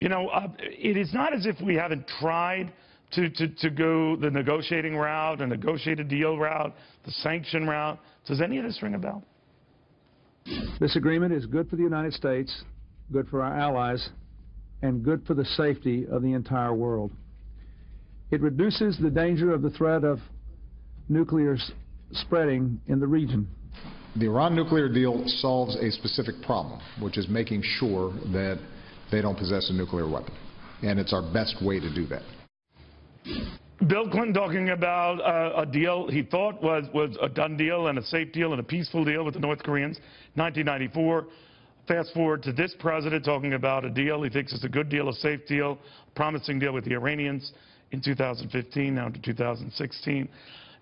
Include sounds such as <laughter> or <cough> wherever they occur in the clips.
You know, uh, it is not as if we haven't tried to, to, to go the negotiating route, a negotiated deal route, the sanction route. Does any of this ring a bell? This agreement is good for the United States, good for our allies, and good for the safety of the entire world. It reduces the danger of the threat of nuclear spreading in the region. The Iran nuclear deal solves a specific problem, which is making sure that they don't possess a nuclear weapon. And it's our best way to do that. Bill Clinton talking about uh, a deal he thought was, was a done deal and a safe deal and a peaceful deal with the North Koreans, 1994. Fast forward to this president talking about a deal he thinks is a good deal, a safe deal, promising deal with the Iranians in 2015, now to 2016.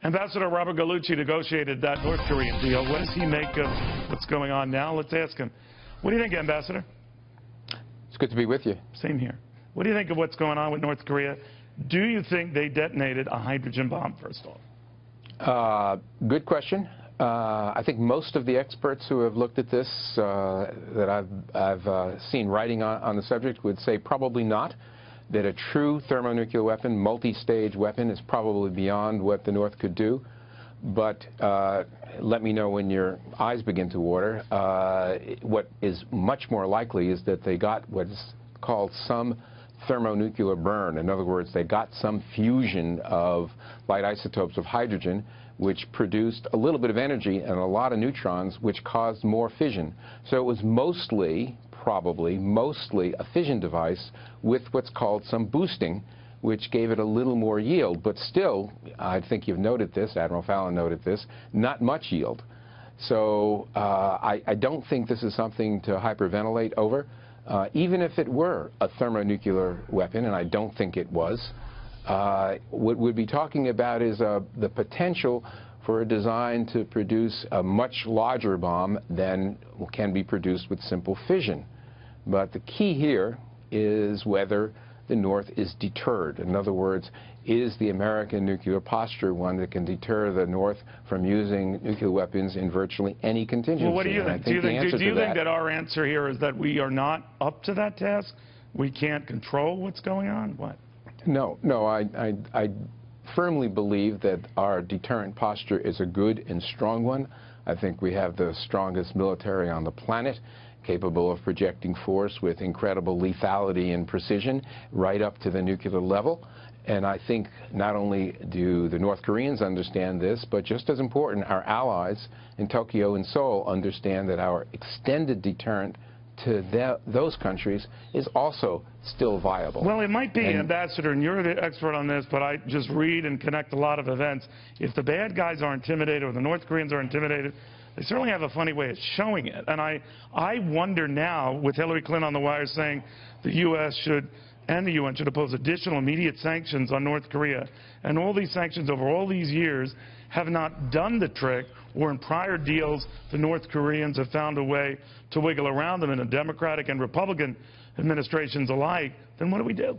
Ambassador Robert Gallucci negotiated that North Korean deal. What does he make of what's going on now? Let's ask him. What do you think, Ambassador? It's good to be with you. Same here. What do you think of what's going on with North Korea? Do you think they detonated a hydrogen bomb, first off? Uh, good question. Uh, I think most of the experts who have looked at this uh, that I've, I've uh, seen writing on, on, the subject would say probably not, that a true thermonuclear weapon, multi-stage weapon, is probably beyond what the North could do. But uh, let me know when your eyes begin to water. Uh, what is much more likely is that they got what's called some thermonuclear burn. In other words, they got some fusion of light isotopes of hydrogen which produced a little bit of energy and a lot of neutrons, which caused more fission. So it was mostly, probably, mostly a fission device with what's called some boosting, which gave it a little more yield. But still, I think you've noted this, Admiral Fallon noted this, not much yield. So uh, I, I, don't think this is something to hyperventilate over. Uh, even if it were a thermonuclear weapon, and I don't think it was, uh, what we'd be talking about is uh, the potential for a design to produce a much larger bomb than can be produced with simple fission. But the key here is whether the North is deterred. In other words, is the American nuclear posture one that can deter the North from using nuclear weapons in virtually any contingency? Well, what do you think? think do you, think, do, do you that, think that our answer here is that we are not up to that task? We can't control what's going on? What? No, no, I, I, I firmly believe that our deterrent posture is a good and strong one. I think we have the strongest military on the planet, capable of projecting force with incredible lethality and precision right up to the nuclear level. And I think not only do the North Koreans understand this, but just as important, our allies in Tokyo and Seoul understand that our extended deterrent to those countries is also still viable. Well, it might be, and Ambassador, and you're the expert on this, but I just read and connect a lot of events. If the bad guys are intimidated or the North Koreans are intimidated, they certainly have a funny way of showing it. And I, I wonder now, with Hillary Clinton on the wire saying the U.S. should and the UN should impose additional immediate sanctions on North Korea, and all these sanctions over all these years have not done the trick, or in prior deals, the North Koreans have found a way to wiggle around them in a Democratic and Republican administrations alike, then what do we do?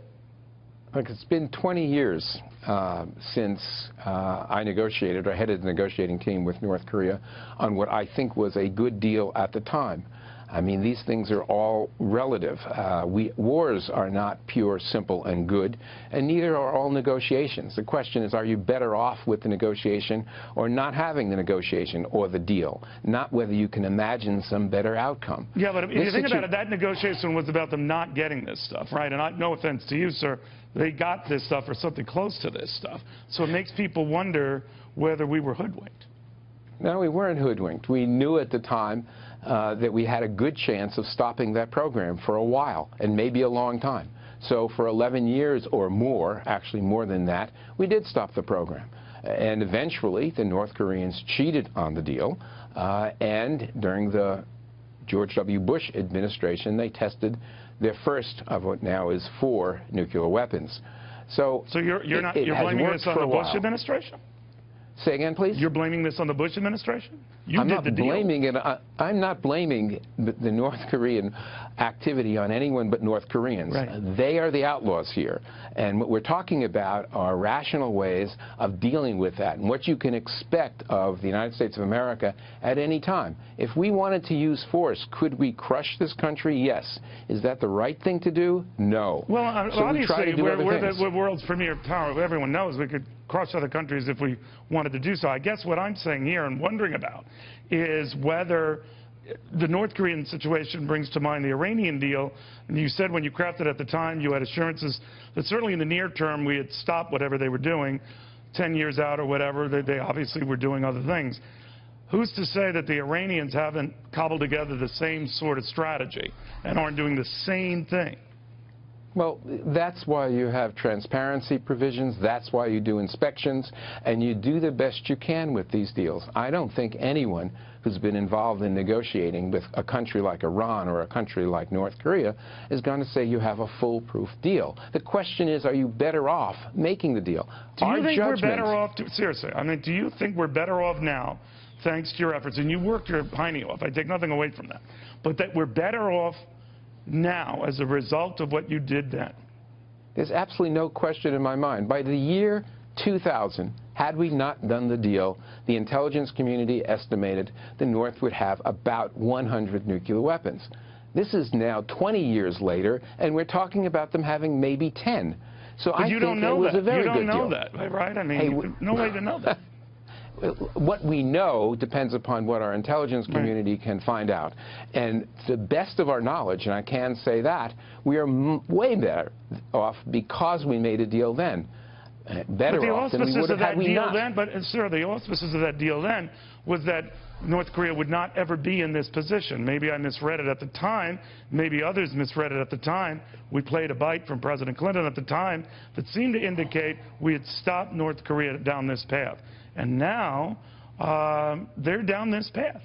Look, it's been 20 years uh, since uh, I negotiated or headed the negotiating team with North Korea on what I think was a good deal at the time. I mean, these things are all relative. Uh, we, wars are not pure, simple, and good, and neither are all negotiations. The question is, are you better off with the negotiation or not having the negotiation or the deal, not whether you can imagine some better outcome. Yeah, but if this you think about it, that negotiation was about them not getting this stuff, right? And I, no offense to you, sir, they got this stuff or something close to this stuff. So it makes people wonder whether we were hoodwinked. No, we weren't hoodwinked. We knew at the time uh, that we had a good chance of stopping that program for a while, and maybe a long time. So for 11 years or more, actually more than that, we did stop the program. And eventually, the North Koreans cheated on the deal, uh, and during the George W. Bush administration, they tested their first of what now is four nuclear weapons. So, so you're, you're it, not you're blaming this on the Bush administration? Say again, please. You're blaming this on the Bush administration? You I'm did not the blaming deal. it. I, am not blaming the, the, North Korean activity on anyone but North Koreans. Right. They are the outlaws here. And what we're talking about are rational ways of dealing with that and what you can expect of the United States of America at any time. If we wanted to use force, could we crush this country? Yes. Is that the right thing to do? No. Well, uh, so we obviously, do we're, we're the world's premier power. Everyone knows we could crush other countries if we wanted to do so. I guess what I'm saying here and wondering about is whether the North Korean situation brings to mind the Iranian deal. And you said when you crafted at the time, you had assurances that certainly in the near term we had stopped whatever they were doing. 10 years out or whatever, they, they obviously were doing other things. Who's to say that the Iranians haven't cobbled together the same sort of strategy and aren't doing the same thing? Well, that's why you have transparency provisions. That's why you do inspections, and you do the best you can with these deals. I don't think anyone who's been involved in negotiating with a country like Iran or a country like North Korea is going to say you have a foolproof deal. The question is, are you better off making the deal? Do you Our think we're better off? To, seriously, I mean, do you think we're better off now, thanks to your efforts? And you worked your hiney off. I take nothing away from that, but that we're better off now as a result of what you did then. There's absolutely no question in my mind. By the year 2000, had we not done the deal, the intelligence community estimated the North would have about 100 nuclear weapons. This is now 20 years later, and we're talking about them having maybe 10. So But I you think don't it know was that. a very you don't good know deal. that, right? I mean, Hey, no way to know that. <laughs> What we know depends upon what our intelligence community can find out. And to the best of our knowledge, and I can say that, we are m- way better off because we made a deal then. Uh, Better But the off than we auspices would of have had that we deal not. then, but sir, the auspices of that deal then was that North Korea would not ever be in this position. Maybe I misread it at the time. Maybe others misread it at the time. We played a bite from President Clinton at the time that seemed to indicate we had stopped North Korea down this path. And now um, they're down this path.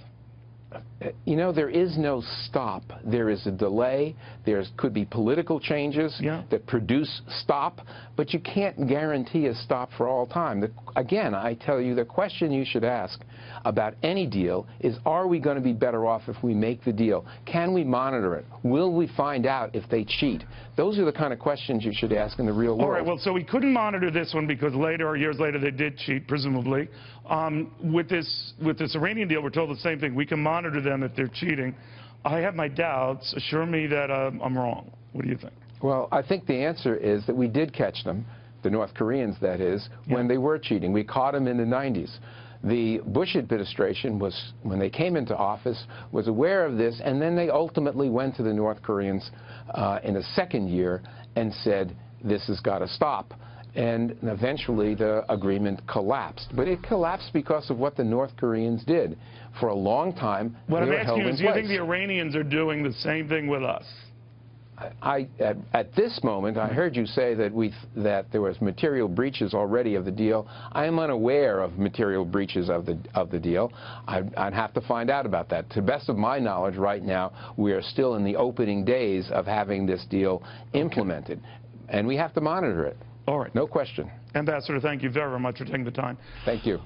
You know, there is no stop. There is a delay. There could be political changes Yeah. that produce stop, but you can't guarantee a stop for all time. The, again, I tell you, the question you should ask about any deal is, are we going to be better off if we make the deal? Can we monitor it? Will we find out if they cheat? Those are the kind of questions you should ask in the real world. All right, well, so we couldn't monitor this one because later, or years later, they did cheat, presumably. Um, with this with this Iranian deal, we're told the same thing. We can monitor them if they're cheating. I have my doubts. Assure me that um, I'm wrong. What do you think? Well, I think the answer is that we did catch them, the North Koreans, that is, when they were cheating. We caught them in the 90s. The Bush administration was, when they came into office, was aware of this, and then they ultimately went to the North Koreans uh, in a second year and said, this has got to stop. And eventually the agreement collapsed. But it collapsed because of what the North Koreans did. For a long time, What they I'm were asking you is, do you think the Iranians are doing the same thing with us? I, at, at this moment, I heard you say that we that there was material breaches already of the deal. I am unaware of material breaches of the of the deal. I'd, I'd have to find out about that. To the best of my knowledge, right now we are still in the opening days of having this deal implemented, and we have to monitor it. All right. No question. Ambassador, thank you very, very much for taking the time. Thank you.